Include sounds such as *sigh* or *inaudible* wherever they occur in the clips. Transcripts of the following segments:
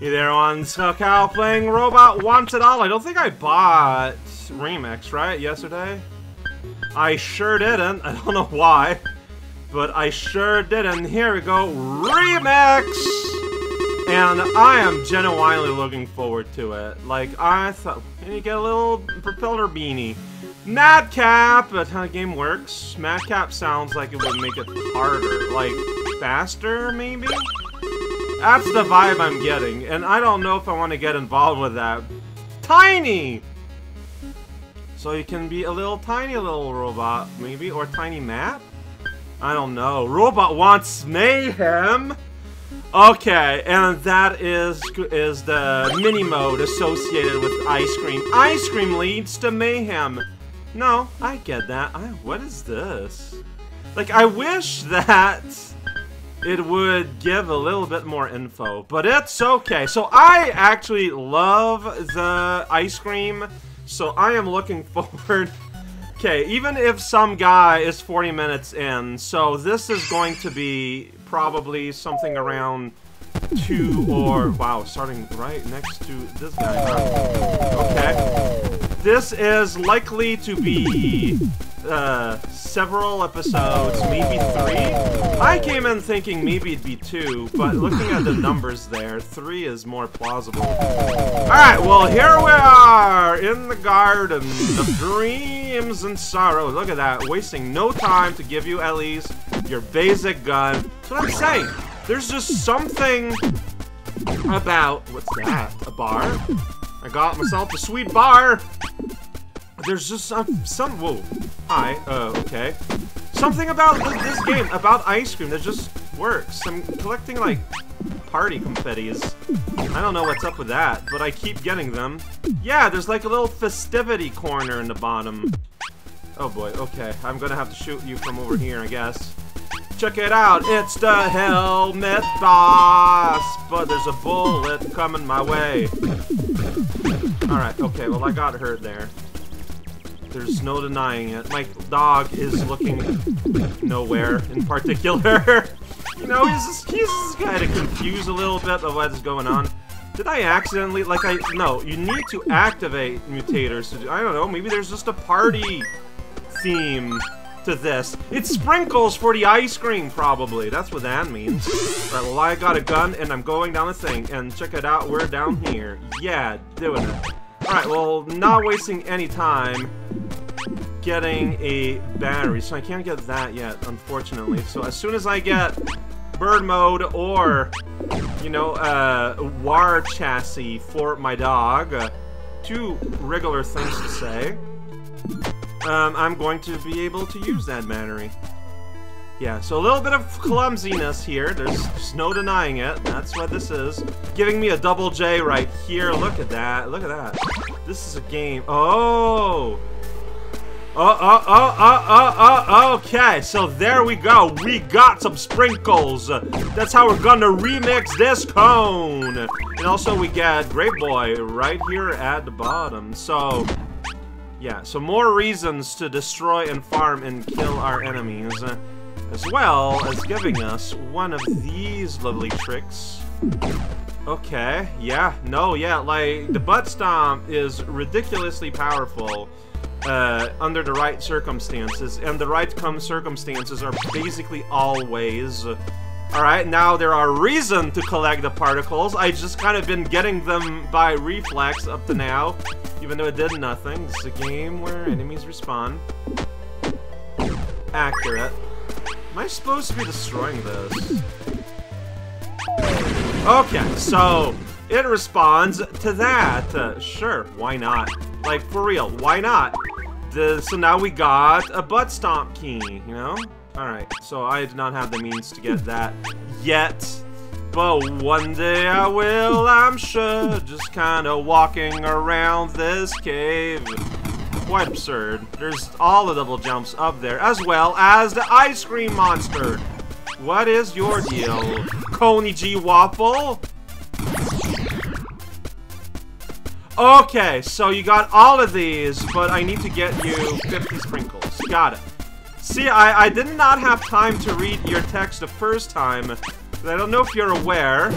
Hey there on raocow playing Robot Wants It All. I don't think I bought Remix, right, yesterday? I sure didn't. I don't *laughs* know why. But I sure didn't. Here we go. Remix! And I am genuinely looking forward to it. Like, I thought... Can you get a little propeller beanie? Madcap! That's how the game works. Madcap sounds like it would make it harder. Like, faster, maybe? That's the vibe I'm getting, and I don't know if I want to get involved with that. Tiny! So you can be a little tiny little robot, maybe, or tiny map? I don't know. Robot wants mayhem! Okay, and that is is the mini mode associated with ice cream. Ice cream leads to mayhem. No, I get that. I, what is this? Like, I wish that it would give a little bit more info, but it's okay. So I actually love the ice cream, so I am looking *laughs* forward. Okay, even if some guy is 40 minutes in, so this is going to be probably something around two or, wow, starting right next to this guy. Okay. This is likely to be uh, several episodes, maybe three. I came in thinking maybe it'd be two, but looking at the numbers there, three is more plausible. Alright, well here we are in the garden of dreams and sorrow. Look at that, wasting no time to give you least your basic gun. That's what I'm saying. There's just something about, what's that, a bar? I got myself a sweet bar. There's just some, some, whoa, hi, uh, okay. Something about this game, about ice cream, that just works. I'm collecting, like, party confettis. I don't know what's up with that, but I keep getting them. Yeah, there's like a little festivity corner in the bottom. Oh boy, okay. I'm gonna have to shoot you from over here, I guess. Check it out, it's the helmet boss! But there's a bullet coming my way. Alright, okay, well I got hurt there. There's no denying it. My dog is looking nowhere in particular. *laughs* you know, he's just, he's kind of confused a little bit of what is going on. Did I accidentally, like I, no, you need to activate mutators to do, I don't know, maybe there's just a party theme to this. It's sprinkles for the ice cream, probably. That's what that means. Right, well, I got a gun, and I'm going down the thing, and check it out, we're down here. Yeah, doing it. Alright, well, not wasting any time getting a battery, so I can't get that yet, unfortunately. So as soon as I get bird mode or, you know, uh, war chassis for my dog, uh, two regular things to say, um, I'm going to be able to use that battery. Yeah, so a little bit of clumsiness here. There's just no denying it. That's what this is. Giving me a double J right here. Look at that. Look at that. This is a game. Oh! Oh, oh, oh, oh, oh, oh, okay. So there we go. We got some sprinkles. That's how we're gonna remix this cone. And also we get Great Boy right here at the bottom. So, yeah. So more reasons to destroy and farm and kill our enemies as well as giving us one of these lovely tricks. Okay, yeah, no, yeah, like, the butt stomp is ridiculously powerful uh, under the right circumstances, and the right circumstances are basically always... Alright, now there are reason to collect the particles. I just kind of been getting them by reflex up to now, even though it did nothing. This is a game where enemies respawn. Accurate. Am I supposed to be destroying this? Okay, so it responds to that. Uh, sure, why not? Like, for real, why not? The, so now we got a butt stomp key, you know? Alright, so I did not have the means to get that yet. But one day I will, I'm sure. Just kind of walking around this cave quite absurd. There's all the double jumps up there, as well as the ice cream monster. What is your deal, Coney G Waffle? Okay, so you got all of these, but I need to get you 50 sprinkles. Got it. See, I, I did not have time to read your text the first time, I don't know if you're aware,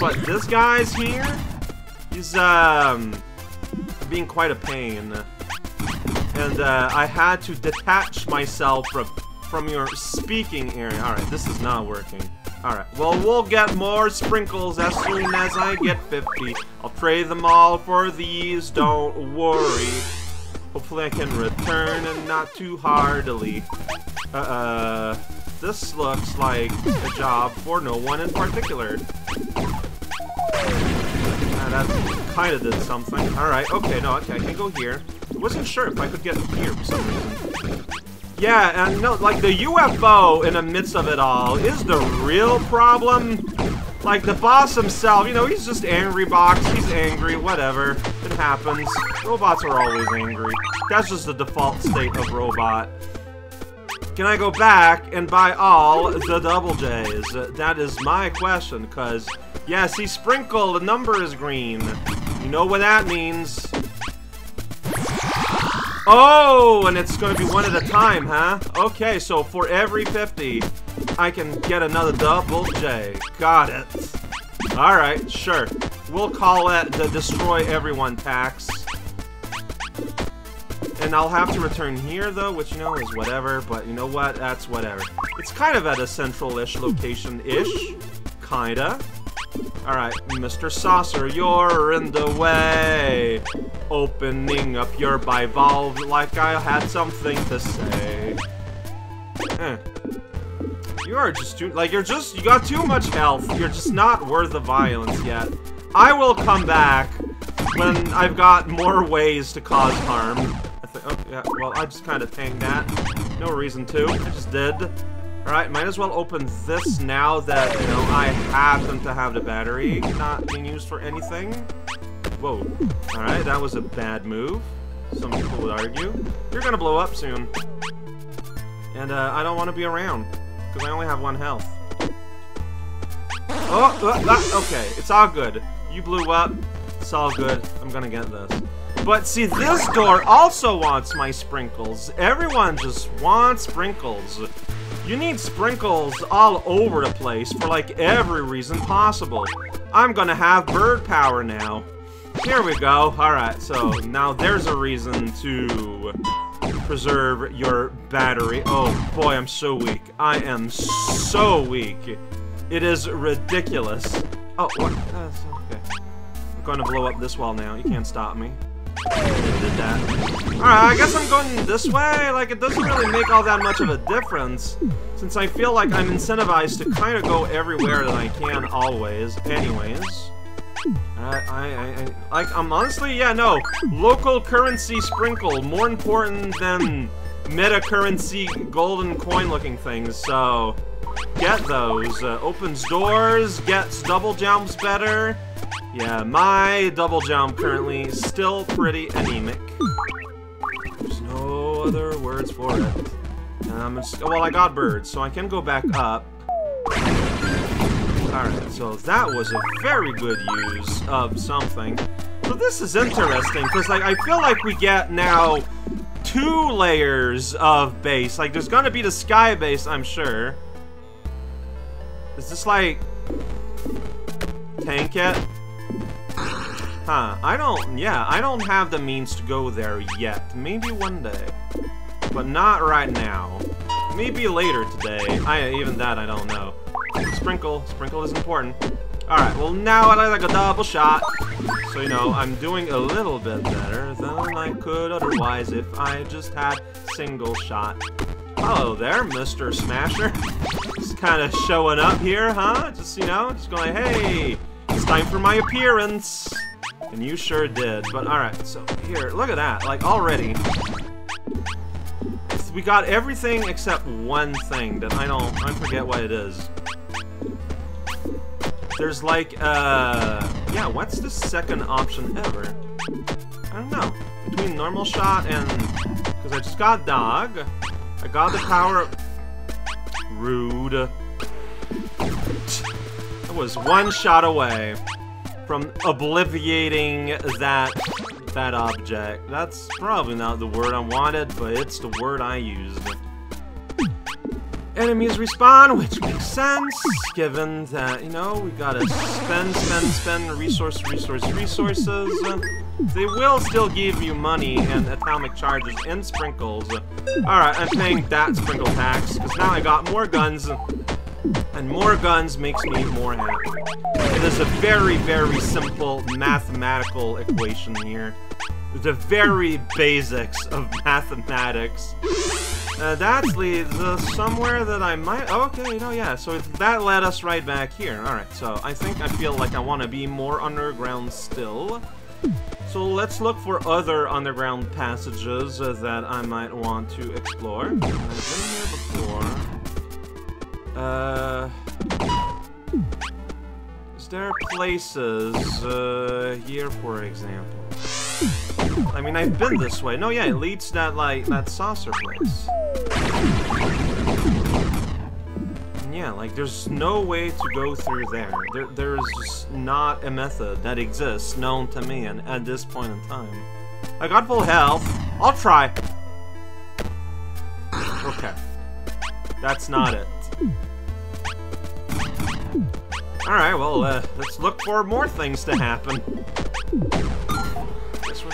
but this guy's here. He's, um, being quite a pain. And, uh, I had to detach myself from, from your speaking area. Alright, this is not working. Alright, well, we'll get more sprinkles as soon as I get 50. I'll trade them all for these, don't worry. Hopefully I can return and not too hardily. Uh uh, this looks like a job for no one in particular. Uh, that kind of did something. Alright, okay, no, okay, I can go here. I wasn't sure if I could get here for some reason. Yeah, and no, like, the UFO in the midst of it all is the real problem. Like, the boss himself, you know, he's just angry box, he's angry, whatever. It happens. Robots are always angry. That's just the default state of robot. Can I go back and buy all the double J's? That is my question, because, yeah, see, Sprinkle, the number is green. You know what that means. Oh, and it's to be one at a time, huh? Okay, so for every 50, I can get another double J. Got it. Alright, sure. We'll call it the Destroy Everyone tax. And I'll have to return here, though, which, you know, is whatever, but you know what? That's whatever. It's kind of at a central-ish location-ish. Kinda. Alright, Mr. Saucer, you're in the way! Opening up your bivalve like I had something to say. Eh. You are just too- like, you're just- you got too much health. You're just not worth the violence yet. I will come back when I've got more ways to cause harm. Oh, yeah, well, I just kind of tanked that. No reason to. I just did. Alright, might as well open this now that, you know, I happen to have the battery not being used for anything. Whoa. Alright, that was a bad move. Some people would argue. You're gonna blow up soon. And, uh, I don't want to be around. Because I only have one health. Oh, uh, uh, okay. It's all good. You blew up. It's all good. I'm gonna get this. But see, this door also wants my sprinkles. Everyone just wants sprinkles. You need sprinkles all over the place for like every reason possible. I'm gonna have bird power now. Here we go. Alright, so now there's a reason to preserve your battery. Oh boy, I'm so weak. I am so weak. It is ridiculous. Oh, what? Uh, okay. I'm to blow up this wall now. You can't stop me. Alright, I guess I'm going this way. Like, it doesn't really make all that much of a difference. Since I feel like I'm incentivized to kind of go everywhere that I can always. Anyways. I, I, I, like, I'm honestly, yeah, no. Local currency sprinkle, more important than meta currency golden coin looking things, so get those. Uh, opens doors, gets double jumps better. Yeah, my double jump currently still pretty anemic. There's no other words for it. Um, well, I got birds, so I can go back up. Alright, so that was a very good use of something. So this is interesting, because like I feel like we get now two layers of base. Like there's gonna be the sky base, I'm sure. Is this like tank it? Huh, I don't, yeah, I don't have the means to go there yet. Maybe one day. But not right now. Maybe later today. I Even that, I don't know. Sprinkle. Sprinkle is important. Alright, well now I like a double shot. So, you know, I'm doing a little bit better than I could otherwise if I just had single shot. Hello there, Mr. Smasher. Just kind of showing up here, huh? Just, you know, just going, hey, it's time for my appearance. And you sure did. But alright, so here, look at that. Like, already. We got everything except one thing that I don't, I forget what it is. There's like, uh, yeah, what's the second option ever? I don't know. Between normal shot and, because I just got dog. I got the power Rude. I was one shot away from obliviating that that object. That's probably not the word I wanted, but it's the word I used. enemies respawn, which makes sense, given that, you know, we gotta spend, spend, spend resource, resource, resources. They will still give you money and atomic charges and sprinkles. Alright, I'm paying that sprinkle tax, because now I got more guns, and more guns makes me more happy. It is a very, very simple mathematical equation here. The very basics of *laughs* mathematics. Uh, that leads us somewhere that I might... Okay, no, yeah, so that led us right back here. Alright, so I think I feel like I want to be more underground still. So let's look for other underground passages uh, that I might want to explore. I've been here before. Uh... Is there places, uh, here, for example? I mean, I've been this way. No, yeah, it leads that, like, that saucer place. Yeah, like, there's no way to go through there. There, There's just not a method that exists known to me and at this point in time. I got full health. I'll try. Okay. That's not it. Alright, well, uh, let's look for more things to happen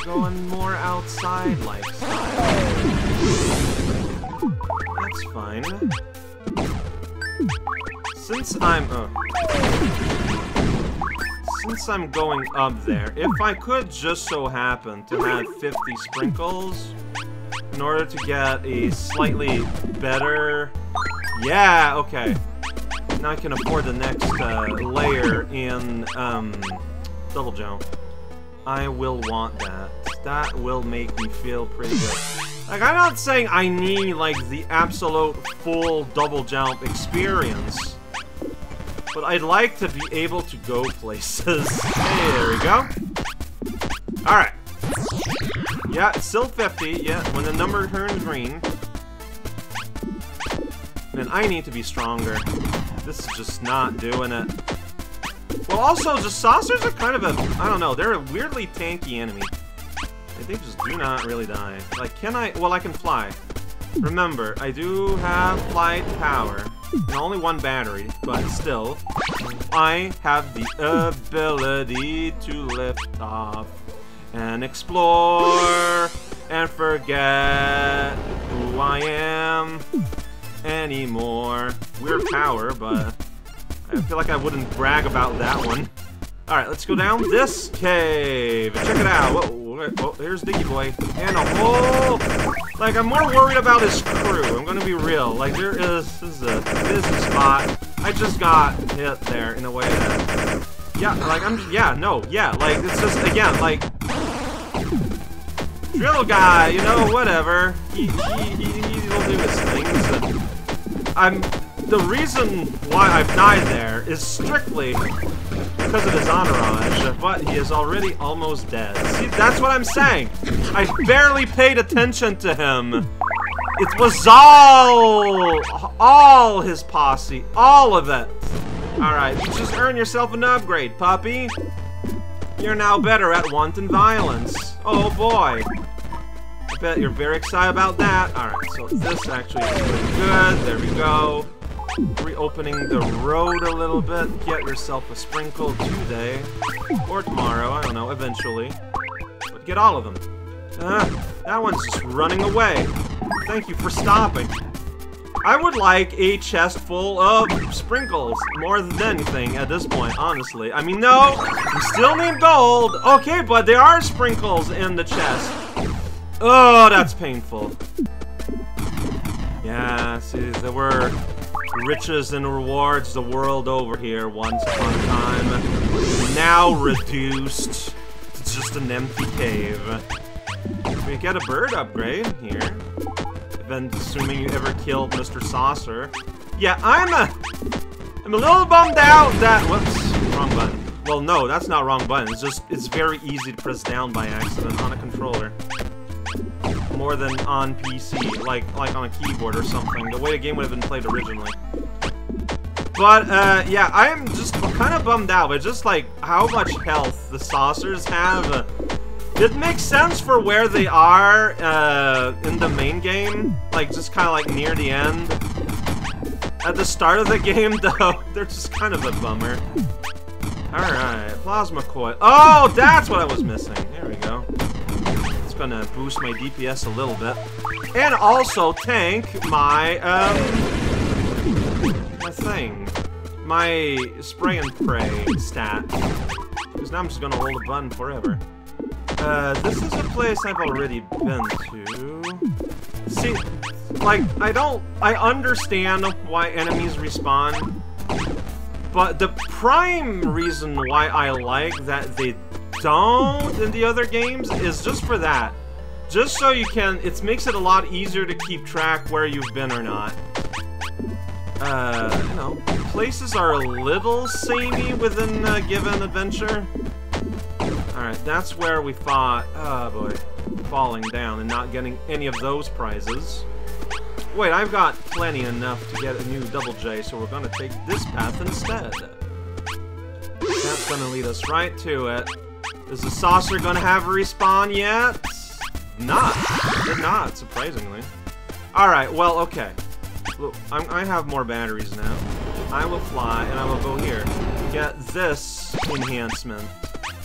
going more outside lifestyle. That's fine. Since I'm... Oh. Since I'm going up there, if I could just so happen to have 50 sprinkles in order to get a slightly better... Yeah, okay. Now I can afford the next uh, layer in um, double jump. I will want that. That will make me feel pretty good. Like, I'm not saying I need, like, the absolute full double jump experience. But I'd like to be able to go places. *laughs* there we go. Alright. Yeah, still 50. Yeah, when the number turns green. Man, I need to be stronger. This is just not doing it. Well, also, the saucers are kind of a... I don't know, they're a weirdly tanky enemy. They just do not really die. Like, can I... Well, I can fly. Remember, I do have flight power. And only one battery, but still. I have the ability to lift off and explore and forget who I am anymore. Weird power, but I feel like I wouldn't brag about that one. Alright, let's go down this cave. Check it out. Whoa, whoa, there's Diggy Boy. And a whole... Like, I'm more worried about his crew. I'm gonna be real. Like, there is... This is a busy spot. I just got hit there in a way that... Yeah, like, I'm... Yeah, no, yeah. Like, it's just, again, like... Drill guy, you know, whatever. He, he, he, he'll do his things. I'm the reason why I've died there is strictly because of his entourage, but he is already almost dead. See, that's what I'm saying. I barely paid attention to him. It was all, all his posse, all of it. Alright, just earn yourself an upgrade, puppy. You're now better at wanton violence. Oh boy. Bet you're very excited about that. Alright, so this actually is pretty good. There we go reopening the road a little bit. Get yourself a sprinkle today. Or tomorrow, I don't know, eventually. But get all of them. Ah, that one's just running away. Thank you for stopping. I would like a chest full of sprinkles more than anything at this point, honestly. I mean, no, we still need gold. Okay, but there are sprinkles in the chest. Oh, that's painful. Yeah, see, there were riches and rewards the world over here once upon a time. Now reduced to just an empty cave. We get a bird upgrade here. Then, assuming you ever killed Mr. Saucer. Yeah, I'm a... I'm a little bummed out that... Whoops, wrong button. Well, no, that's not wrong button. It's just, it's very easy to press down by accident on a controller more than on PC, like like on a keyboard or something, the way the game would have been played originally. But, uh, yeah, I am just kind of bummed out, but just, like, how much health the saucers have. it makes sense for where they are, uh, in the main game. Like, just kind of, like, near the end. at the start of the *laughs* game, though, they're just kind of a bummer. Alright, plasma coil. Oh, that's what I was missing. There we go. Gonna boost my DPS a little bit. And also tank my, um... My thing. My spray and pray stat. Because now I'm just gonna hold a button forever. Uh, this is a place I've already been to. See, like, I don't... I understand why enemies respawn, but the prime reason why I like that they don't in the other games is just for that. Just so you can... It makes it a lot easier to keep track where you've been or not. Uh, you know, places are a little samey within a given adventure. Alright, that's where we fought, oh boy, falling down and not getting any of those prizes. Wait, I've got plenty enough to get a new Double J, so we're gonna take this path instead. That's gonna lead us right to it. Is the saucer gonna have a respawn yet? Not. Did not, surprisingly. Alright, well, okay. I'm, i have more batteries now. I will fly, and I will go here. Get this enhancement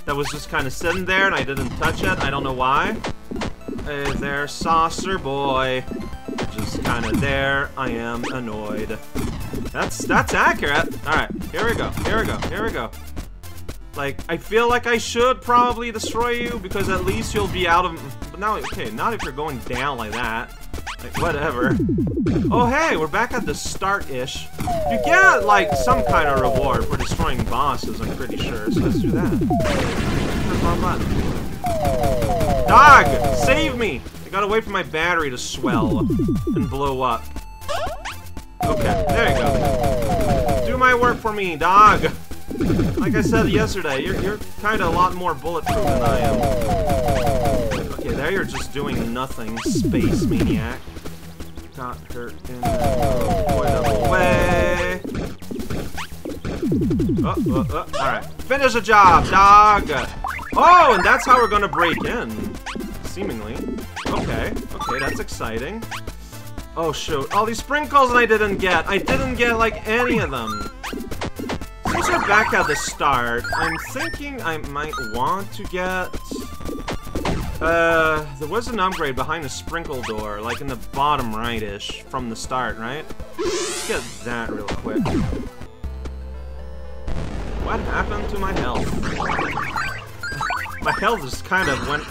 that was just kind of sitting there and I didn't touch it. I don't know why. Hey there, saucer boy. Just kind of there. I am annoyed. That's that's accurate. All right, here we go. Here we go. Here we go. Like, I feel like I should probably destroy you because at least you'll be out of... But now, okay, not if you're going down like that. Like, whatever. Oh, hey, we're back at the start-ish. You get, like, some kind of reward for destroying bosses, I'm pretty sure, so let's do that. Dog! Save me! I gotta wait for my battery to swell and blow up. Okay, there you go. Do my work for me, dog! Like I said yesterday, you're, you're kind of a lot more bulletproof than I am. Okay, there you're just doing nothing, space maniac got hurt in the way. Oh, oh, oh. Alright. Finish the job, dog! Oh, and that's how we're gonna break in. Seemingly. Okay. Okay, that's exciting. Oh, shoot. All these sprinkles I didn't get. I didn't get, like, any of them. Since we're back at the start, I'm thinking I might want to get... Uh, there was an upgrade behind the sprinkle door, like in the bottom right-ish, from the start, right? Let's get that real quick. What happened to my health? *laughs* my health just kind of went...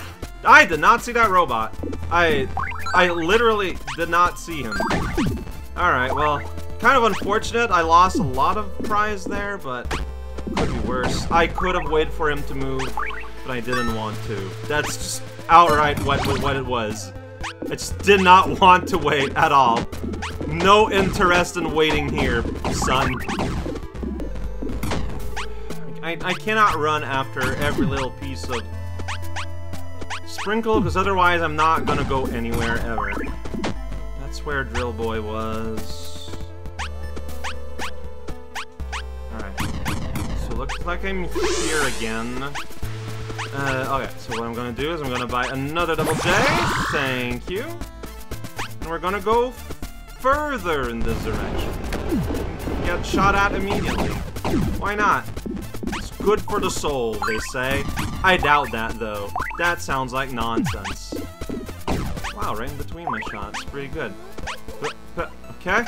I did not see that robot. I... I literally did not see him. Alright, well, kind of unfortunate. I lost a lot of prize there, but could be worse. I could have waited for him to move, but I didn't want to. That's just outright what, what it was. I just did not *laughs* want to wait at all. No interest in waiting here, son. I, I cannot run after every little piece of sprinkle, because otherwise I'm not gonna go anywhere ever. That's where Drill Boy was. Looks like I'm here again. Uh, okay, so what I'm gonna do is I'm gonna buy another Double J. Thank you. And we're gonna go further in this direction. Get shot at immediately. Why not? It's good for the soul, they say. I doubt that, though. That sounds like nonsense. Wow, right in between my shots. Pretty good. Okay,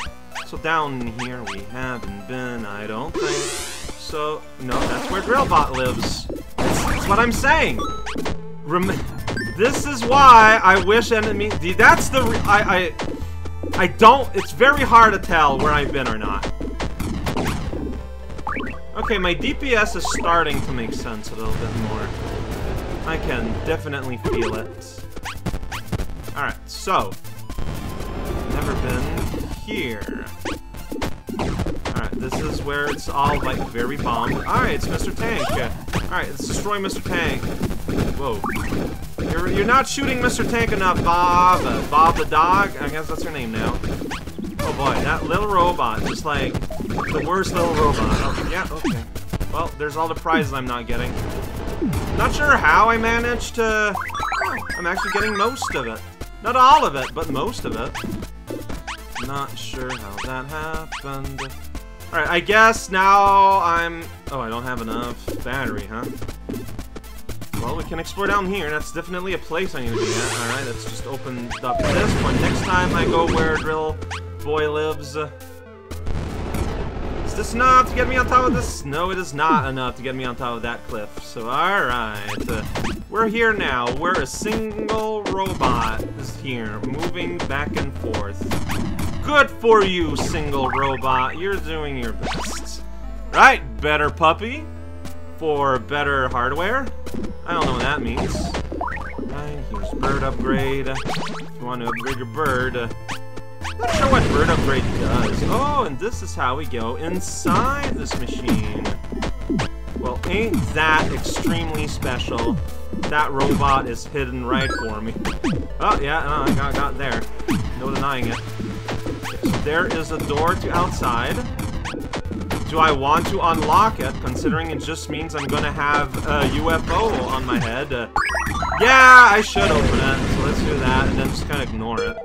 so down here we haven't been, I don't think. So, no, that's where Drillbot lives. That's what I'm saying. Rem this is why I wish enemy. That's the. I, I. I don't. It's very hard to tell where I've been or not. Okay, my DPS is starting to make sense a little bit more. I can definitely feel it. Alright, so. Never been here. Alright, this is where it's all, like, very bomb. Alright, it's Mr. Tank. Alright, let's destroy Mr. Tank. Whoa. You're, you're not shooting Mr. Tank enough, Bob. Bob the dog? I guess that's her name now. Oh boy, that little robot. Just like, the worst little robot. Oh, yeah, okay. Well, there's all the prizes I'm not getting. Not sure how I managed to... Oh, I'm actually getting most of it. Not all of it, but most of it. Not sure how that happened. Alright, I guess now I'm... Oh, I don't have enough battery, huh? Well, we can explore down here. That's definitely a place I need to be at. Alright, let's just open up this one. Next time I go where Drill Boy lives... Uh, is this enough to get me on top of this? No, it is not enough to get me on top of that cliff. So, alright. Uh, we're here now, where a single robot is here, moving back and forth. Good for you, single robot. You're doing your best. Right, better puppy? For better hardware? I don't know what that means. Right, here's bird upgrade. If you want to upgrade your bird, uh, not sure what bird upgrade does. Oh, and this is how we go inside this machine. Well, ain't that extremely special? That robot is hidden right for me. Oh, yeah, no, I got, got there. No denying it. There is a door to outside. Do I want to unlock it, considering it just means I'm gonna have a UFO on my head? Uh, yeah, I should open it, so let's do that, and then just kind of ignore it.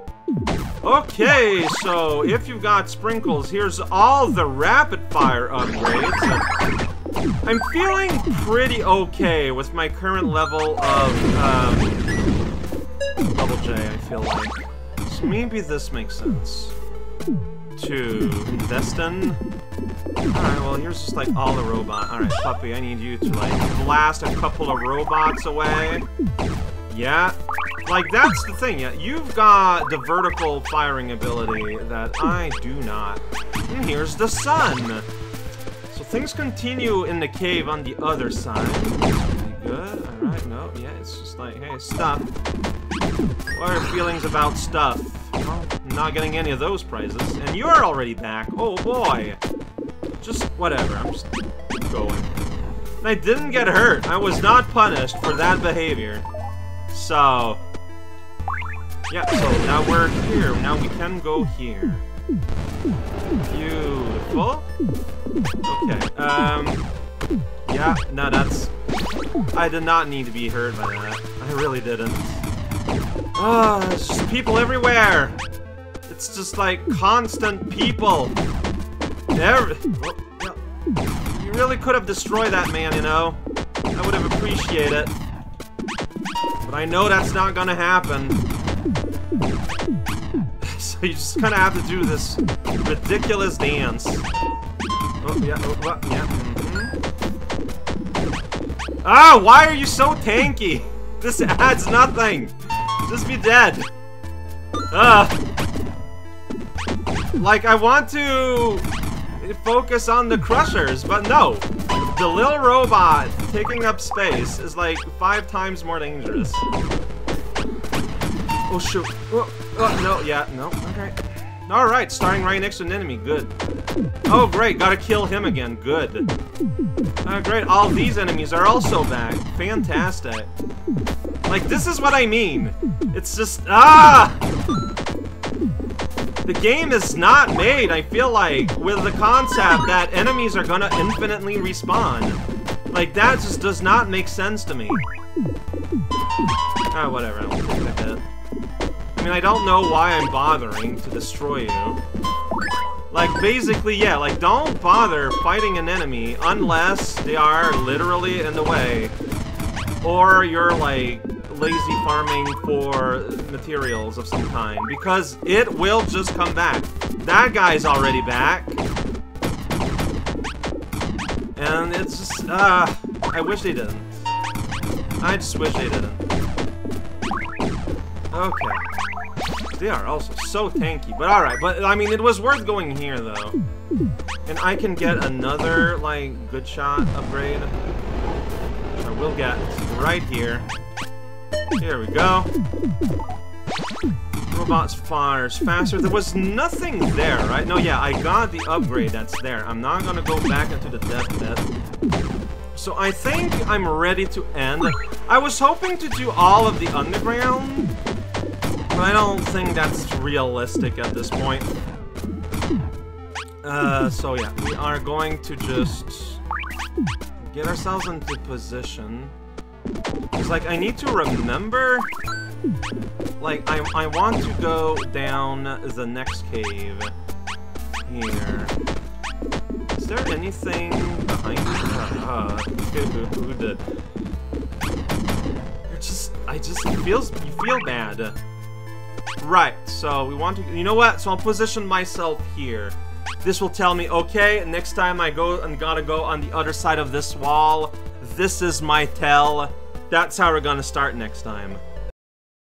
Okay, so if you've got sprinkles, here's all the rapid fire upgrades. I'm feeling pretty okay with my current level of um, double J, I feel like. So maybe this makes sense. To invest in. Alright, well here's just like all the robot. Alright, puppy, I need you to like blast a couple of robots away. Yeah, like, that's the thing, yeah, you've got the vertical firing ability that I do not. And here's the sun! So things continue in the cave on the other side. Good, alright, no, yeah, it's just like, hey, stuff. What are your feelings about stuff? Well, not getting any of those prizes. And you're already back, oh boy! Just, whatever, I'm just going. And I didn't get hurt, I was not punished for that behavior. So, yeah, so now we're here. Now we can go here. Beautiful. Okay, um... Yeah, no, that's... I did not need to be hurt by that. I really didn't. Oh, there's people everywhere! It's just like constant people! There... You really could have destroyed that man, you know? I would have appreciated it. But I know that's not gonna happen. *laughs* so you just kind of have to do this ridiculous dance. Oh, yeah, oh, what? Yeah, mm -hmm. Ah, why are you so tanky? *laughs* This adds nothing. Just be dead. Ah. Like, I want to focus on the crushers, but no. The little robot taking up space is like five times more dangerous. Oh shoot. Oh, oh, no, yeah, no, okay. Alright, starting right next to an enemy, good. Oh great, gotta kill him again, good. Uh, great, all these enemies are also back. Fantastic. Like, this is what I mean. It's just, ah! The game is not made, I feel like, with the concept that enemies are gonna infinitely respawn. Like, that just does not make sense to me. Ah, whatever, I hit. I mean, I don't know why I'm bothering to destroy you. Like, basically, yeah, like, don't bother fighting an enemy unless they are literally in the way. Or you're, like, lazy farming for materials of some kind. Because it will just come back. That guy's already back. And it's just, uh, I wish they didn't. I just wish they didn't. Okay. They are also so tanky, but alright. But, I mean, it was worth going here, though. And I can get another, like, good shot upgrade. I will get right here. Here we go. Robots fires faster. There was nothing there, right? No, yeah, I got the upgrade that's there. I'm not gonna go back into the death. So I think I'm ready to end. I was hoping to do all of the underground, but I don't think that's realistic at this point. Uh, so yeah, we are going to just get ourselves into position. It's like, I need to remember Like, I, I want to go down the next cave. Here. Is there anything behind me? Uh, dude. You're just, I just, it feels, you feel bad. Right, so we want to, you know what? So I'll position myself here. This will tell me, okay, next time I go and gotta go on the other side of this wall, this is my tell. That's how we're gonna start next time.